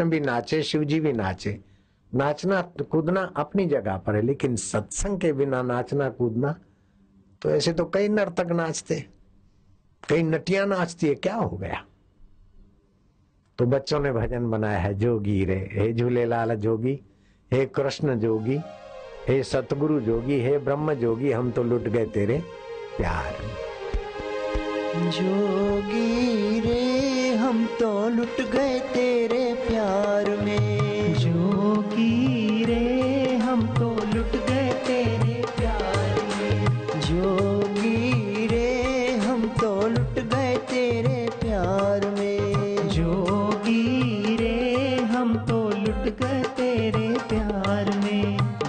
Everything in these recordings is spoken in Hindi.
कृष्ण भी नाचे शिव जी भी नाचे। नाचना कूदना अपनी जगह पर है, लेकिन सत्संग के बिना नाचना कूदना तो ऐसे तो कई नर्तक नाचते, कई नटिया नाचती है, क्या हो गया? तो बच्चों ने भजन बनाया है, जोगी रे, हे झूलेलाल जोगी, हे कृष्ण जोगी, हे सतगुरु जोगी, हे ब्रह्म जोगी, हम तो लुट गए तेरे प्यार जोगी रे, हम तो लुट गए तेरे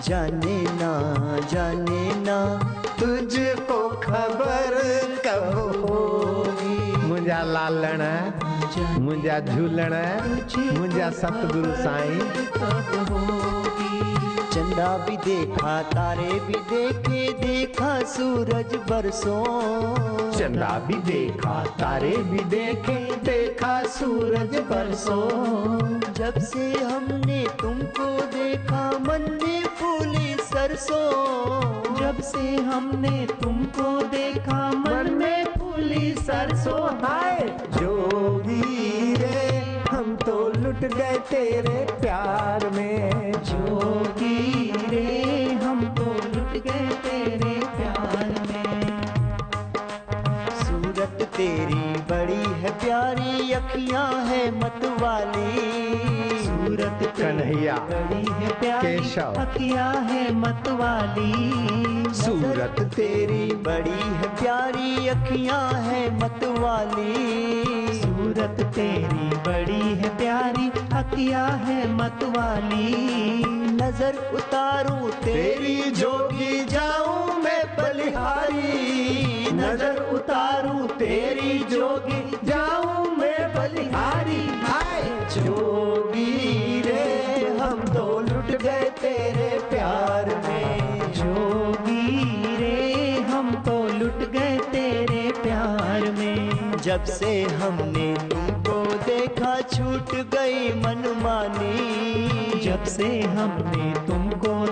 जाने ना जाने ना। तुझको खबर कब होगी? मुंहिंजा लालण मुंहिंजा झूलण मुंहिंजा सतगुरु साईं। चंदा भी देखा तारे भी देखे देखा सूरज बरसों। चंदा भी देखा तारे भी देखे देखा सूरज परसों जब से हमने तुमको देखा मन में सरसों जब से हमने तुमको देखा, मन में फूली सरसों हाय। जोगी रे, हम तो लुट गए तेरे प्यार में। जोगी रे, हम तो लुट गए तेरे प्यार में। सूरत तेरी बड़ी है, प्यारी अखियाँ है, मतवाली। सूरत कन्हैया, है केशव। अखिया है मतवाली। सूरत। तेरी बड़ी है प्यारी अखियाँ है मतवाली। सूरत तेरी बड़ी है प्यारी अखिया है मतवाली। नज़र उतारू तेरी जोगी जाऊँ मैं बलिहारी। नज़र उतारू तेरी जोगी जाऊँ प्यार में जब से हमने तुमको देखा छूट गई मनमानी। जब से हमने तुमको